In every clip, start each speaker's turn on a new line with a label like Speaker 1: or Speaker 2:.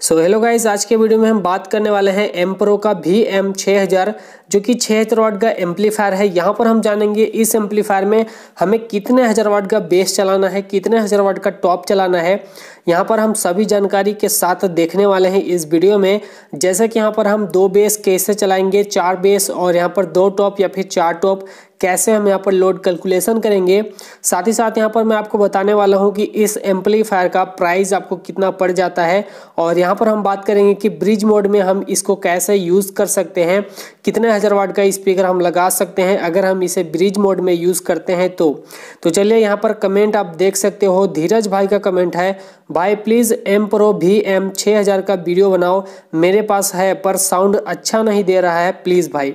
Speaker 1: So hello guys आज के video में हम बात करने वाले हैं एम प्रो का भी एम छः हज़ार, जो कि छः हज़ार वाट का एम्पलीफायर है। यहाँ पर हम जानेंगे इस एम्पलीफायर में हमें कितने हज़ार वाट का बेस चलाना है, कितने हज़ार वाट का टॉप चलाना है। यहाँ पर हम सभी जानकारी के साथ देखने वाले हैं इस वीडियो में। जैसे कि यहाँ पर हम दो बेस कैसे चलाएँगे, चार बेस और यहाँ पर दो टॉप या फिर चार टॉप कैसे हम यहाँ पर लोड कैलकुलेशन करेंगे? साथ ही साथ यहाँ पर मैं आपको बताने वाला हूँ कि इस एम्पलीफायर का प्राइस आपको कितना पड़ जाता है और यहाँ पर हम बात करेंगे कि ब्रिज मोड में हम इसको कैसे यूज़ कर सकते हैं। कितने हज़ार वाट का स्पीकर हम लगा सकते हैं अगर हम इसे ब्रिज मोड में यूज़ करते हैं तो। तो चलिए यहाँ पर कमेंट आप देख सकते हो। धीरज भाई का कमेंट है, भाई प्लीज़ एम प्रो भी एम छः हज़ार का वीडियो बनाओ। मेरे पास है पर साउंड अच्छा नहीं दे रहा है। प्लीज़ भाई।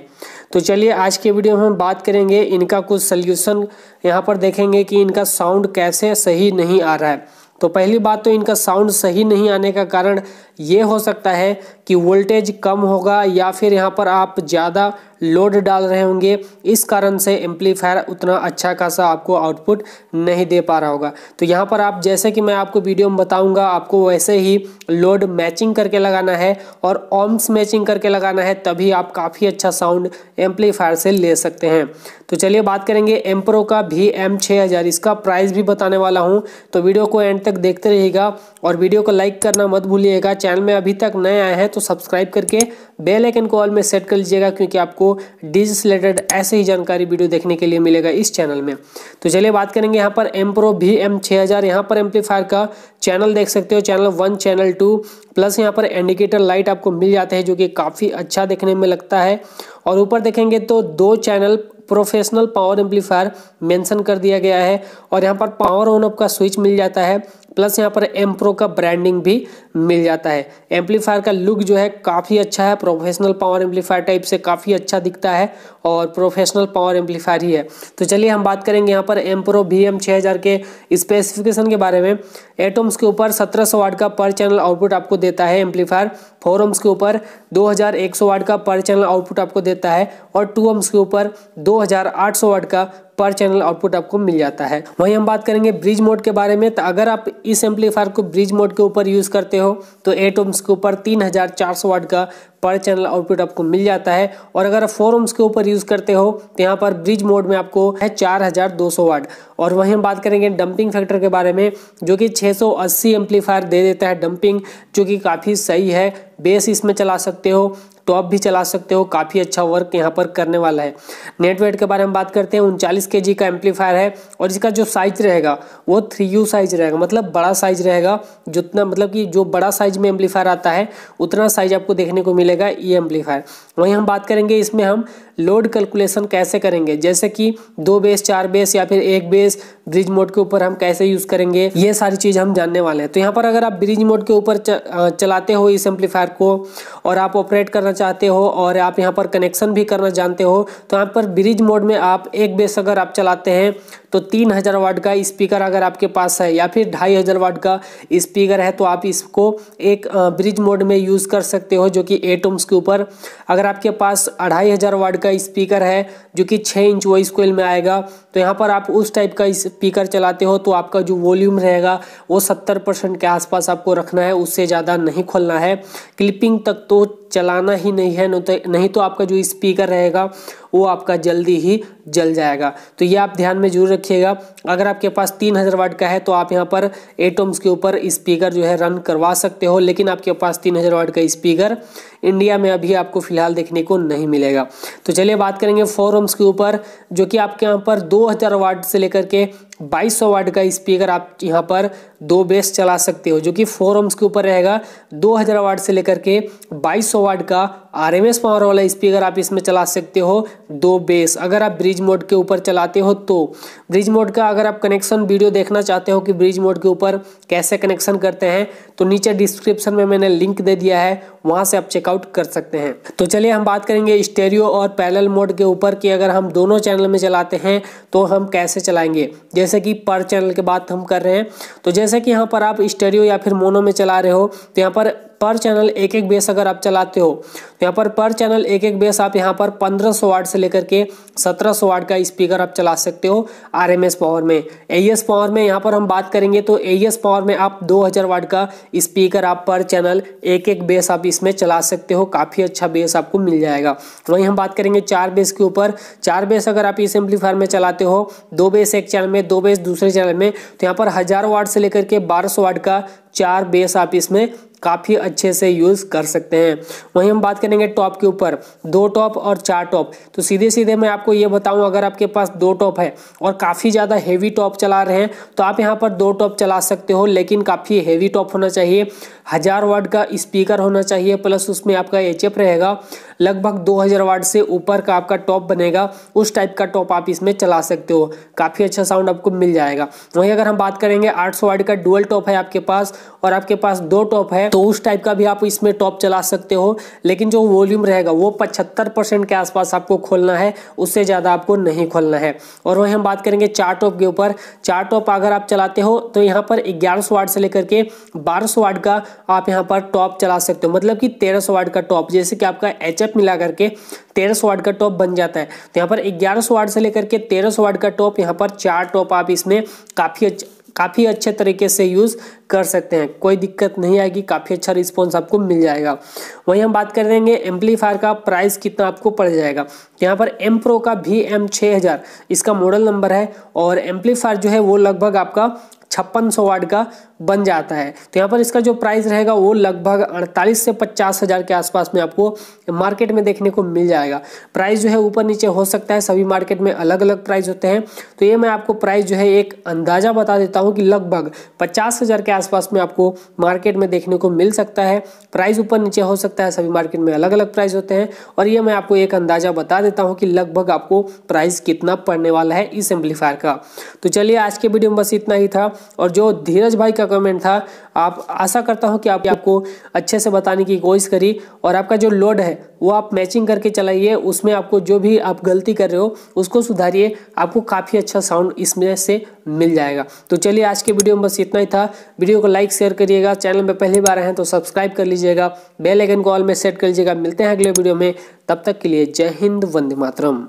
Speaker 1: तो चलिए आज के वीडियो में हम बात करेंगे इनका कुछ सल्यूशन यहाँ पर देखेंगे कि इनका साउंड कैसे सही नहीं आ रहा है। तो पहली बात तो इनका साउंड सही नहीं आने का कारण ये हो सकता है कि वोल्टेज कम होगा या फिर यहाँ पर आप ज़्यादा लोड डाल रहे होंगे। इस कारण से एम्पलीफायर उतना अच्छा खासा आपको आउटपुट नहीं दे पा रहा होगा। तो यहाँ पर आप जैसे कि मैं आपको वीडियो में बताऊँगा, आपको वैसे ही लोड मैचिंग करके लगाना है और ऑम्स मैचिंग करके लगाना है, तभी आप काफ़ी अच्छा साउंड एम्पलीफायर से ले सकते हैं। तो चलिए बात करेंगे एम्प्रो का भी एम छः हज़ार। इसका प्राइस भी बताने वाला हूँ। तो वीडियो को एंड तक देखते रहिएगा और वीडियो को लाइक करना मत भूलिएगा। चैनल में अभी तक नए आए हैं तो सब्सक्राइब करके बेल आइकन को ऑल में सेट कर लीजिएगा, क्योंकि आपको डिजिटल रिलेटेड ऐसे ही जानकारी वीडियो देखने के लिए मिलेगा इस चैनल में। तो चलिए बात करेंगे यहाँ पर एम प्रो भी एम छः हज़ार। यहाँ पर एम्पलीफायर का चैनल देख सकते हो, channel one, channel two, plus यहाँ पर इंडिकेटर लाइट आपको मिल जाते हैं, जो कि काफ़ी अच्छा देखने में लगता है। और ऊपर देखेंगे तो दो channel professional power amplifier mention कर दिया गया है और यहाँ पर पावर ऑन ऑफ़ का स्विच मिल जाता है, प्लस यहाँ पर एम प्रो का ब्रांडिंग भी मिल जाता है। एम्पलीफायर का लुक जो है काफ़ी अच्छा है प्रोफेशनल पावर एम्पलीफायर टाइप से काफ़ी अच्छा दिखता है और प्रोफेशनल पावर एम्पलीफायर ही है। तो चलिए हम बात करेंगे यहाँ पर एम प्रो बी एम छः हज़ार के स्पेसिफिकेशन के बारे में। एटोम्स के ऊपर सत्रह सौ वाट का पर चैनल आउटपुट आपको देता है एम्पलीफायर। फोर ओम्स के ऊपर दो हज़ार एक सौ वाट का पर चैनल आउटपुट आपको देता है और टू ओम्स के ऊपर दो हज़ार आठ सौ वाट का पर चैनल आउटपुट आपको मिल जाता है। वहीं हम बात करेंगे ब्रिज मोड के बारे में। तो अगर आप इस एम्पलीफायर को ब्रिज मोड के ऊपर यूज़ करते हो तो एट ओम्स के ऊपर तीन हज़ार चार सौ वाट का पर चैनल आउटपुट आपको मिल जाता है। और अगर आप फोर ओम्स के ऊपर यूज़ करते हो तो यहाँ पर ब्रिज मोड में आपको है चार हज़ार दो सौ वाट और वहीं हम बात करेंगे डंपिंग फैक्टर के बारे में, जो कि 680 एम्पलीफायर दे देता है डंपिंग जो कि काफ़ी सही है। बेस इसमें चला सकते हो। टॉप भी चला सकते हो। काफ़ी अच्छा वर्क यहाँ पर करने वाला है। नेट वेट के बारे में बात करते हैं। उनचालीस के का एम्पलीफायर है और इसका जो साइज़ रहेगा, वो थ्री यू साइज़ रहेगा। मतलब बड़ा साइज़ रहेगा, जितना मतलब कि जो बड़ा साइज़ में एम्पलीफायर आता है, उतना साइज़ आपको देखने को मिलेगा ये एम्पलीफायर वहीं हम बात करेंगे, इसमें हम लोड कैलकुलेशन कैसे करेंगे? जैसे कि दो बेस चार बेस या फिर एक बेस ब्रिज मोड के ऊपर हम कैसे यूज़ करेंगे? ये सारी चीज़ हम जानने वाले हैं। तो यहाँ पर अगर आप ब्रिज मोड के ऊपर चलाते हो इस एम्पलीफायर को और आप ऑपरेट करना चाहते हो और आप यहाँ पर कनेक्शन भी करना जानते हो तो यहाँ पर ब्रिज मोड में आप एक बेस अगर आप चलाते हैं तो तीन हज़ार वाट का स्पीकर अगर आपके पास है या फिर ढाई हज़ार वाट का स्पीकर है तो आप इसको एक ब्रिज मोड में यूज़ कर सकते हो, जो कि एटम्स के ऊपर। अगर आपके पास अढ़ाई हज़ार वाट का स्पीकर है, जो कि छः इंच वॉइस कोयल में आएगा तो यहाँ पर आप उस टाइप का स्पीकर चलाते हो तो आपका जो वॉल्यूम रहेगा, वो सत्तर परसेंट के आसपास आपको रखना है, उससे ज़्यादा नहीं खोलना है। क्लिपिंग तक तो चलाना ही नहीं है नहीं तो आपका जो स्पीकर रहेगा वो आपका जल्दी ही जल जाएगा। तो ये आप ध्यान में ज़रूर रखिएगा। अगर आपके पास तीन हज़ार वाट का है तो आप यहाँ पर एटम्स के ऊपर स्पीकर जो है रन करवा सकते हो, लेकिन आपके पास तीन हज़ार वाट का स्पीकर इंडिया में अभी आपको फ़िलहाल देखने को नहीं मिलेगा। तो चलिए बात करेंगे फोर ओम्स के ऊपर, जो कि आपके यहाँ पर दो हज़ार वाट से लेकर के 2200 वाट का स्पीकर आप यहाँ पर दो बेस चला सकते हो, जो कि फोर ओम्स के ऊपर रहेगा 2000 वाट से लेकर के बाईस सौ वाट का आरएमएस पावर वाला स्पीकर आप इसमें चला सकते हो, दो बेस। अगर आप ब्रिज मोड के ऊपर चलाते हो तो ब्रिज मोड का अगर आप कनेक्शन वीडियो देखना चाहते हो कि ब्रिज मोड के ऊपर कैसे कनेक्शन करते हैं तो नीचे डिस्क्रिप्शन में मैंने लिंक दे दिया है, वहाँ से आप चेकआउट कर सकते हैं। तो चलिए हम बात करेंगे स्टेरियो और पैरल मोड के ऊपर कि अगर हम दोनों चैनल में चलाते हैं तो हम कैसे चलाएँगे। जैसे कि पर चैनल की बात हम कर रहे हैं तो जैसे कि यहाँ पर आप स्टेडियो या फिर मोनो में चला रहे हो तो यहाँ पर पर चैनल एक एक बेस अगर आप चलाते हो तो यहाँ पर पर चैनल एक एक बेस आप यहाँ पर 1500 वाट से लेकर के 1700 वाट का स्पीकर आप चला सकते हो आरएमएस पावर में। एस पावर में यहाँ पर हम बात करेंगे तो एस पावर में आप 2000 वाट का स्पीकर आप पर चैनल एक एक बेस आप इसमें चला सकते हो, काफ़ी अच्छा बेस आपको मिल जाएगा। वहीं हम बात करेंगे चार बेस के ऊपर। चार बेस अगर आप इस एम्पलीफायर में चलाते हो, दो बेस एक चैनल में, दो बेस दूसरे चैनल में तो यहाँ पर हज़ार वाट से लेकर के बारह वाट का चार बेस आप इसमें काफ़ी अच्छे से यूज़ कर सकते हैं। वहीं हम बात करेंगे टॉप के ऊपर। दो टॉप और चार टॉप तो सीधे सीधे मैं आपको ये बताऊँ, अगर आपके पास दो टॉप है और काफ़ी ज़्यादा हेवी टॉप चला रहे हैं तो आप यहाँ पर दो टॉप चला सकते हो, लेकिन काफ़ी हेवी टॉप होना चाहिए। हज़ार वाट का स्पीकर होना चाहिए प्लस उसमें आपका एच रहेगा। लगभग दो हज़ार वाट से ऊपर का आपका टॉप बनेगा। उस टाइप का टॉप आप इसमें चला सकते हो। काफ़ी अच्छा साउंड आपको मिल जाएगा। वहीं अगर हम बात करेंगे आठ सौ वाट का डुअल टॉप है आपके पास और आपके पास दो टॉप है तो उस टाइप का भी आप इसमें टॉप चला सकते हो, लेकिन जो वॉल्यूम रहेगा, वो पचहत्तर परसेंट के आसपास आपको खोलना है, उससे ज़्यादा आपको नहीं खोलना है। और वहीं हम बात करेंगे चार टॉप के ऊपर। चार टॉप अगर आप चलाते हो तो यहाँ पर ग्यारह सौ से लेकर के बारह सौ का आप यहाँ पर टॉप चला सकते हो। मतलब कि तेरह सौ का टॉप जैसे कि आपका एच मिला करके तेरह सौ वाट का टॉप बन जाता है। तो यहाँ पर ग्यारह सौ वाट से लेकर के तेरह सौ वाट का टॉप यहाँ पर चार टॉप आप इसमें काफ़ी काफ़ी अच्छे तरीके से यूज़ कर सकते हैं। कोई दिक्कत नहीं आएगी, काफ़ी अच्छा रिस्पॉन्स आपको मिल जाएगा। वहीं हम बात कर देंगे एम्पलीफायर का प्राइस कितना आपको पड़ जाएगा। यहाँ पर एम प्रो का भी एम छः हज़ार, इसका मॉडल नंबर है और एम्पलीफायर जो है वो लगभग आपका छप्पन सौ वाट का बन जाता है। तो यहाँ पर इसका जो प्राइस रहेगा वो लगभग अड़तालीस से पचास हज़ार के आसपास में आपको मार्केट में देखने को मिल जाएगा। प्राइस जो है ऊपर नीचे हो सकता है, सभी मार्केट में अलग अलग प्राइस होते हैं। तो ये मैं आपको प्राइस जो है एक अंदाज़ा बता देता हूँ कि लगभग पचास हज़ार के आसपास में आपको मार्केट में देखने को मिल सकता है। प्राइस ऊपर नीचे हो सकता है, सभी मार्केट में अलग अलग प्राइस होते हैं। और ये मैं आपको एक अंदाज़ा बता देता हूँ कि लगभग आपको प्राइस कितना पड़ने वाला है इस एम्पलीफायर का। तो चलिए आज के वीडियो में बस इतना ही था। और जो धीरज भाई का कमेंट था, आप आशा करता हूँ कि आप आपको अच्छे से बताने की कोशिश करी और आपका जो लोड है, वो आप मैचिंग करके चलाइए। उसमें आपको जो भी आप गलती कर रहे हो, उसको सुधारिए। आपको काफ़ी अच्छा साउंड इसमें से मिल जाएगा। तो चलिए, आज के वीडियो में बस इतना ही था। वीडियो को लाइक शेयर करिएगा। चैनल में पहली बार हैं तो सब्सक्राइब कर लीजिएगा। बेल आइकन को ऑल में सेट कर लीजिएगा। मिलते हैं अगले वीडियो में। तब तक के लिए जय हिंद, वंदे मातरम।